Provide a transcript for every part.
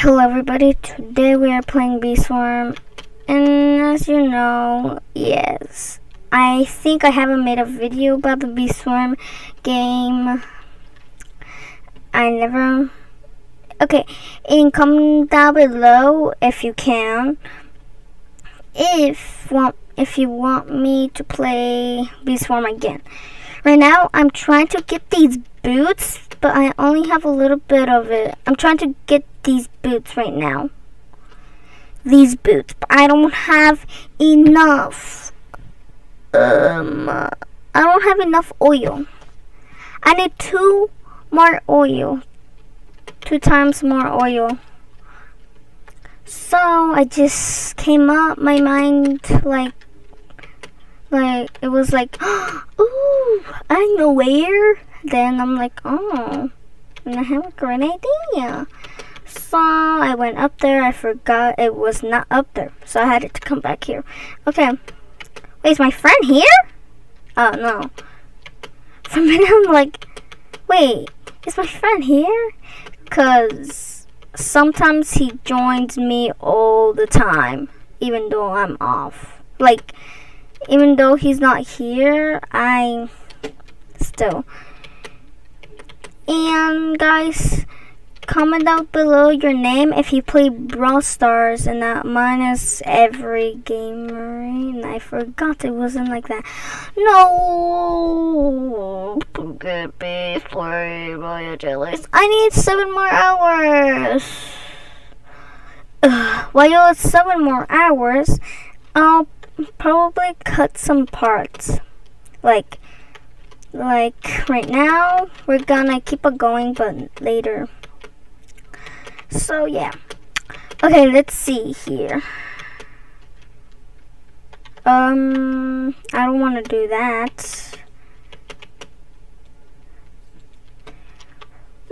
Hello everybody, today we are playing Bee Swarm and as you know, yes, I think I haven't made a video about the Bee Swarm game. I never, okay, and comment down below if you can, if want, if you want me to play Bee Swarm again. Right now, I'm trying to get these boots, but I only have a little bit of it. I'm trying to get these boots right now. These boots, but I don't have enough. Um, I don't have enough oil. I need two more oil. Two times more oil. So I just came up my mind like like it was like ooh I know where then I'm like oh and I have a great idea. So I went up there. I forgot it was not up there so I had to come back here. Okay. Wait is my friend here? Oh no. For a minute I'm like wait is my friend here? Cause sometimes he joins me all the time even though I'm off. Like even though he's not here, I still. And guys, comment down below your name if you play Brawl Stars and that minus every gamer and I forgot it wasn't like that. No get be by jealous. I need seven more hours. Ugh, while it's seven more hours, I'll probably cut some parts. Like, like right now, we're gonna keep it going, but later. So yeah. Okay, let's see here. Um, I don't want to do that.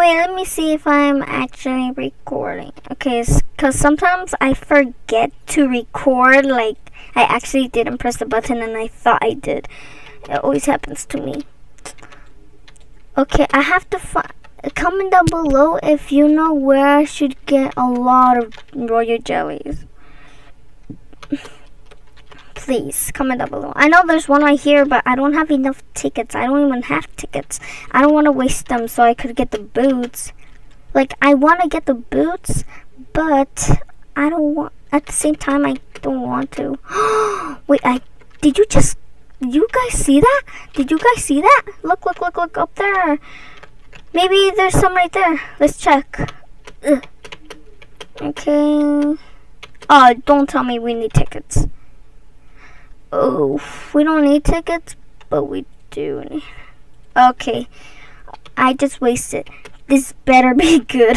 Wait, let me see if I'm actually recording. Okay, because sometimes I forget to record, like, I actually didn't press the button and I thought I did. It always happens to me. Okay, I have to find... Comment down below if you know where I should get a lot of royal jellies. Please, comment down below. I know there's one right here, but I don't have enough tickets. I don't even have tickets. I don't want to waste them so I could get the boots. Like, I want to get the boots, but I don't want... At the same time, I don't want to. Wait, I did you just you guys see that? Did you guys see that? Look, look, look, look up there. Maybe there's some right there. Let's check. Ugh. Okay. Oh, don't tell me we need tickets. Oh, we don't need tickets, but we do need. Okay. I just wasted. This better be good.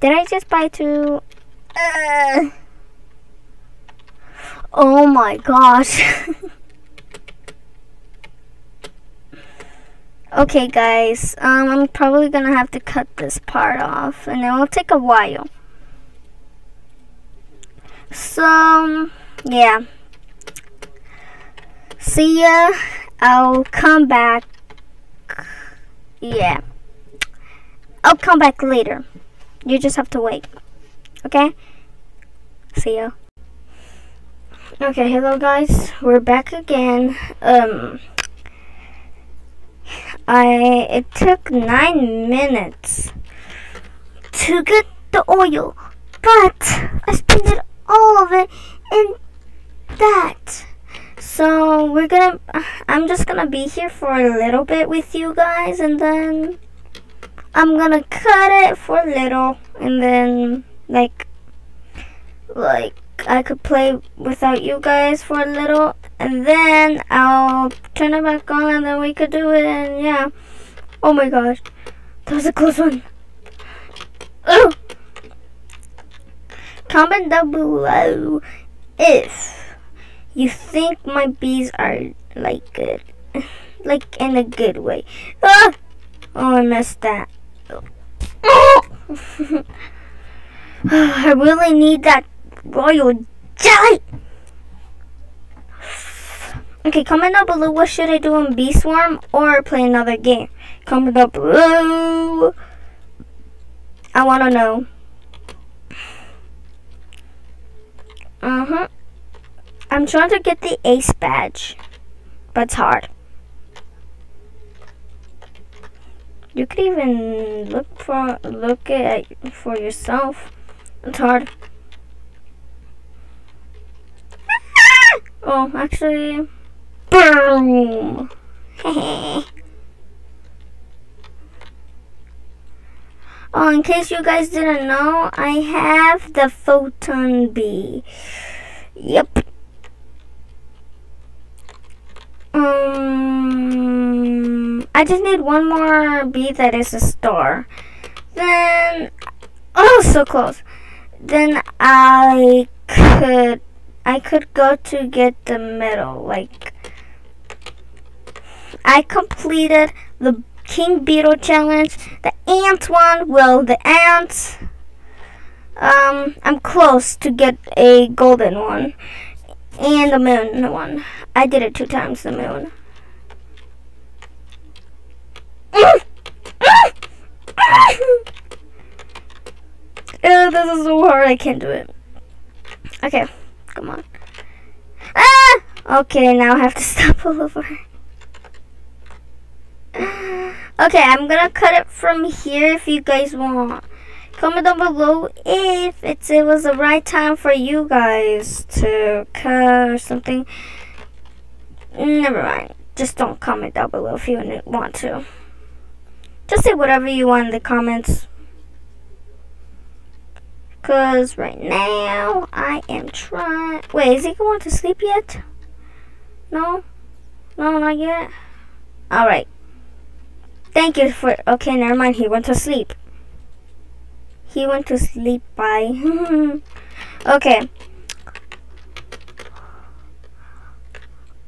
Did I just buy two? Uh, oh my gosh. okay guys, um, I'm probably gonna have to cut this part off and it will take a while. So, yeah. See ya. I'll come back. Yeah. I'll come back later. You just have to wait. Okay? See ya. Okay, hello guys. We're back again. Um I it took nine minutes to get the oil, but I spent it all of it in that. So we're gonna I'm just gonna be here for a little bit with you guys and then I'm gonna cut it for a little and then like like I could play without you guys for a little and then I'll turn it back on and then we could do it and yeah. Oh my gosh. That was a close one. Oh! Comment down below if you think my bees are like good. Like in a good way. Ah! Oh, I missed that. I really need that royal jelly. Okay, comment down below what should I do in Bee Swarm or play another game. Comment down below. I want to know. Uh-huh. I'm trying to get the ace badge, but it's hard. You could even look for look at for yourself. It's hard. Oh, actually, boom. Oh, in case you guys didn't know, I have the Photon Bee. Yep. Um, I just need one more bee that is a star. Then, oh, so close. Then I could, I could go to get the medal. Like, I completed the King Beetle Challenge. The ant one, well, the ants. Um, I'm close to get a golden one. And the moon one. I did it two times, the moon. oh, this is so hard. I can't do it. Okay, come on. Ah! Okay, now I have to stop all over. Okay, I'm gonna cut it from here if you guys want. Comment down below if it's, it was the right time for you guys to cut or something. Never mind. Just don't comment down below if you want to. Just say whatever you want in the comments. Because right now, I am trying... Wait, is he going to sleep yet? No? No, not yet? Alright. Thank you for... Okay, never mind. He went to sleep. He went to sleep. Bye. okay.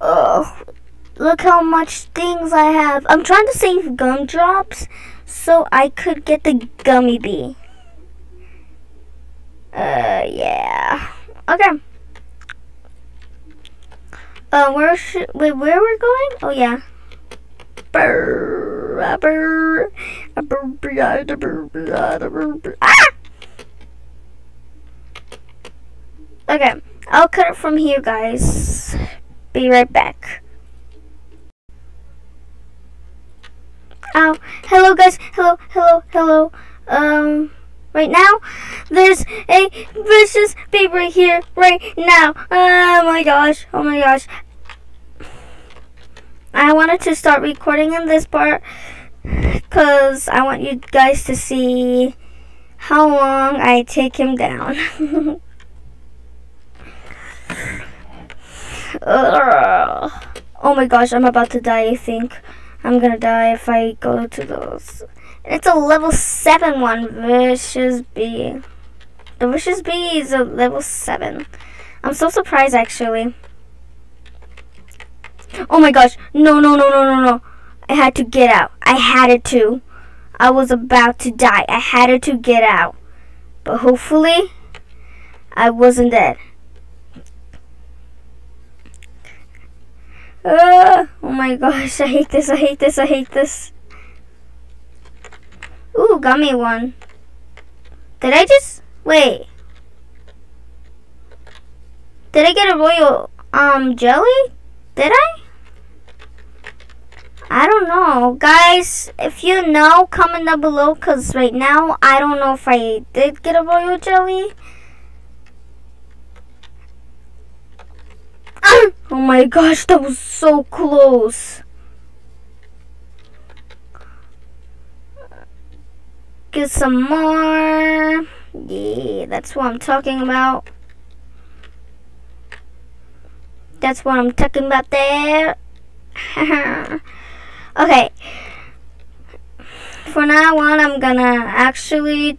Oh, look how much things I have. I'm trying to save gumdrops so I could get the gummy bee. Uh, yeah. Okay. Uh, where should, wait, where we're going? Oh, yeah. Ah! Okay, I'll cut it from here, guys. Be right back. Oh, hello, guys. Hello, hello, hello. Um, right now, there's a vicious baby right here, right now. Oh my gosh, oh my gosh. I wanted to start recording in this part because I want you guys to see how long I take him down. oh my gosh, I'm about to die, I think. I'm gonna die if I go to those. It's a level 7 one, Vicious Bee. The Vicious Bee is a level 7. I'm so surprised, actually. Oh my gosh. No, no, no, no, no, no. I had to get out. I had it to. I was about to die. I had it to get out. But hopefully, I wasn't dead. Uh, oh my gosh, I hate this, I hate this, I hate this. Ooh, got me one. Did I just, wait. Did I get a royal, um, jelly? Did I? I don't know. Guys, if you know, comment down below because right now I don't know if I did get a royal jelly. oh my gosh, that was so close. Get some more. Yeah, that's what I'm talking about. That's what I'm talking about there. Okay. For now on, I'm gonna actually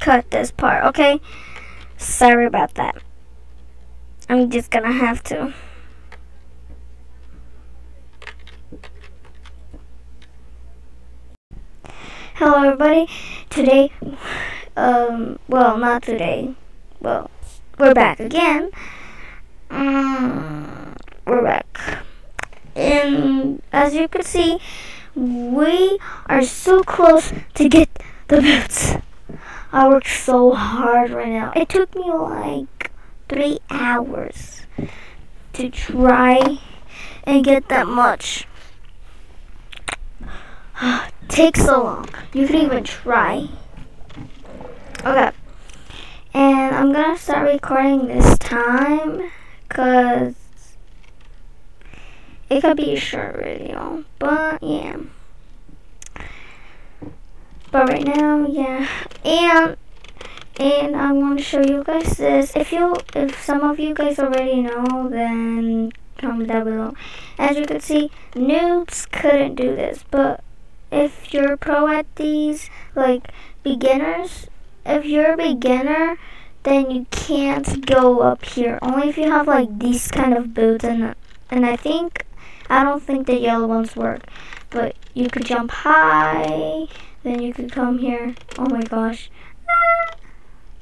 cut this part, okay? Sorry about that. I'm just gonna have to. Hello everybody. Today, um, well, not today. Well, we're back again. Um, we're back. And as you can see, We are so close to get the boots. I worked so hard right now. It took me like three hours to try and get that much. Takes so long. You can even try. Okay. And I'm gonna start recording this time because it could be a short video. But yeah. But right now, yeah. And and I want to show you guys this. If you, if some of you guys already know, then comment down below. As you can see, noobs couldn't do this, but if you're pro at these, like beginners, if you're a beginner, then you can't go up here. Only if you have like these kind of boots, and and I think I don't think the yellow ones work, but you could jump high. Then you could come here. Oh my gosh.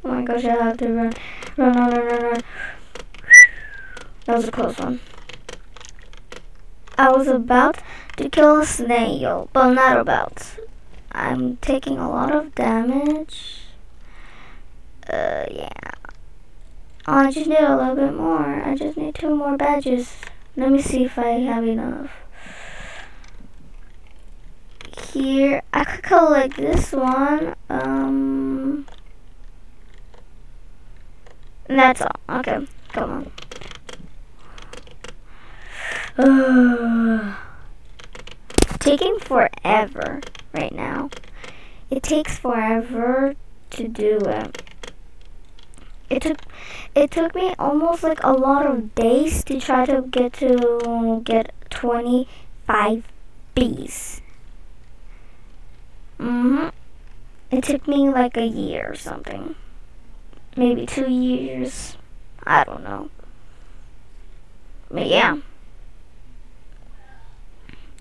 Oh my gosh, I have to run. Run, run, run, run, run. That was a close one. I was about to kill a snail, but not about. I'm taking a lot of damage. Uh, yeah. Oh, I just need a little bit more. I just need two more badges. Let me see if I have enough here. I could collect this one. Um, that's all. Okay, come on. Taking forever right now. It takes forever to do it. It took it took me almost like a lot of days to try to get to get 25 bees. Mm-hmm. It took me like a year or something. Maybe two years. I don't know. But yeah.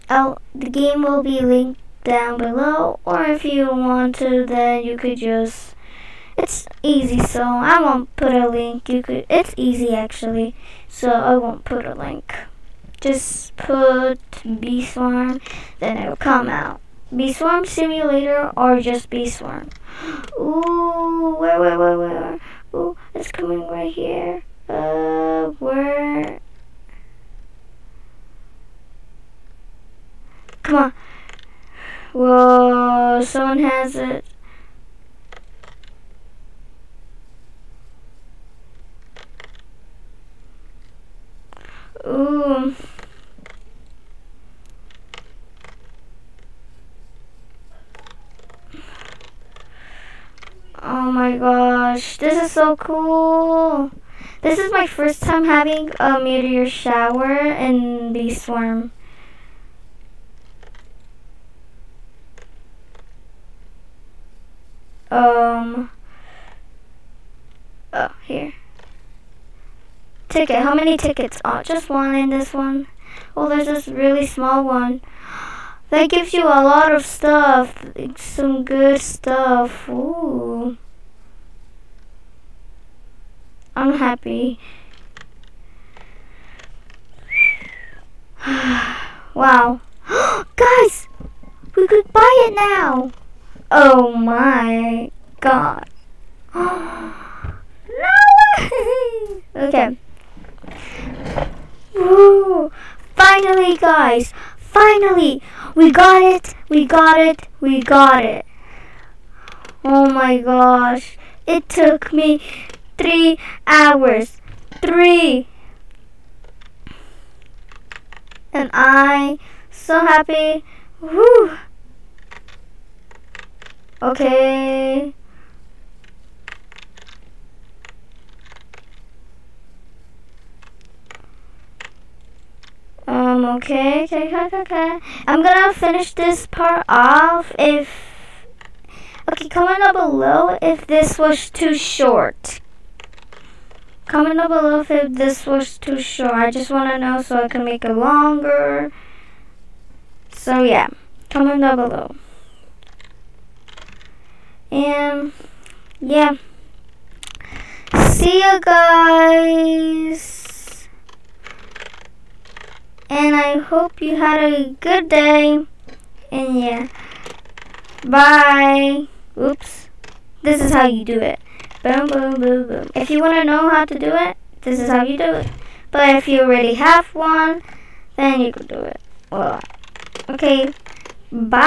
Oh, the game will be linked down below. Or if you want to, then you could just... It's easy, so I won't put a link. You could. It's easy, actually. So I won't put a link. Just put Bee Swarm, then it'll come out. Bee Swarm Simulator or just Bee Swarm? Ooh, where, where, where, where? Ooh, it's coming right here. Uh, where? Come on. Whoa, someone has it. Ooh. Oh my gosh, this is so cool. This is my first time having a meteor shower in Bee Swarm. Um, oh, here. Ticket, how many tickets? Oh, just one in this one. Oh, there's this really small one. That gives you a lot of stuff. Some good stuff. Ooh. I'm happy. wow. Guys! We could buy it now! Oh my god. no! okay. Woo! Finally, guys! Finally! We got it! We got it! We got it! Oh my gosh. It took me three hours. Three! And I so happy. Woo! Okay. Um, okay, okay, okay, okay. I'm gonna finish this part off if... Okay, comment down below if this was too short. Comment down below if this was too short. I just want to know so I can make it longer. So, yeah. Comment down below. And, yeah. See you guys. And I hope you had a good day. And yeah. Bye. Oops. This is how you do it. Boom, boom, boom, boom. If you want to know how to do it, this is how you do it. But if you already have one, then you can do it. Well, okay. Bye.